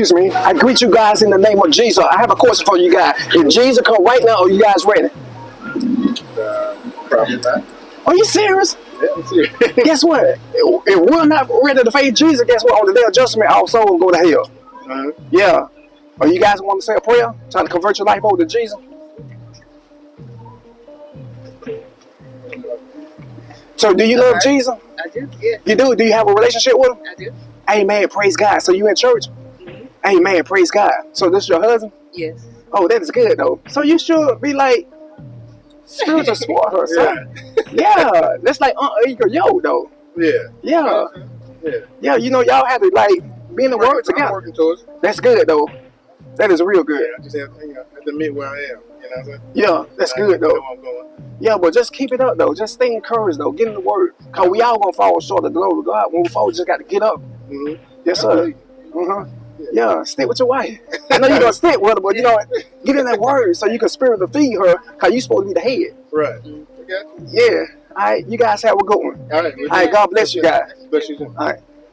Excuse me. I greet you guys in the name of Jesus. I have a question for you guys. If Jesus come right now, are you guys ready? Uh, probably not. Are you serious? Yeah, serious. guess what? If we're not ready to face Jesus, guess what? On the day of judgment, our soul will go to hell. uh-huh. Yeah. Are you guys want to say a prayer? Trying to convert your life over to Jesus? So do you love Alright. Jesus? I do. Yeah, You do? Do you have a relationship with him? I do. Amen. Praise God. So you in church? Amen. Praise God. So this your husband? Yes. Oh, that is good though. So you should be like spiritual support her, son. Yeah. That's like uh yo though. Yeah. Yeah. Yeah. Yeah, you know, y'all have to like be in the word I'm together. working. That's good though. That is real good. Yeah, I just have, you know, have to admit where I am. You know what I'm saying? Yeah, that's I good though. where I'm going. Yeah, but just keep it up though. Just stay encouraged though. Get in the word. Cause we all gonna fall short of the glory of God. When we fall, we just gotta get up. Mm-hmm. Yes, sir. Uh-huh. Yeah, stick with your wife. I know you're gonna stick with her, but you know, get in that word so you can spirit to feed her. Cause you supposed to be the head. Right. I got you. Yeah. All right, you guys have a good one. All right. All right, God bless you guys. Bless you. All right.